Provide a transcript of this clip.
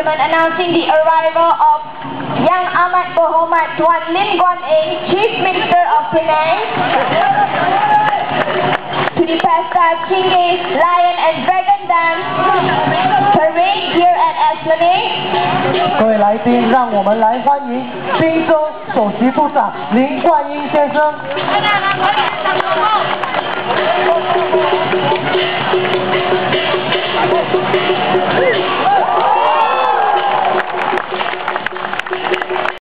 gentlemen, announcing the arrival of Yang Ahmad Mohamad Tuan Lim Guan Eng, Chief Minister of Penang, to the Pesta Chinese Lion and Dragon Dance Parade here at Esplanade. 各位来宾，让我们来欢迎滨州首席部长林冠英先生。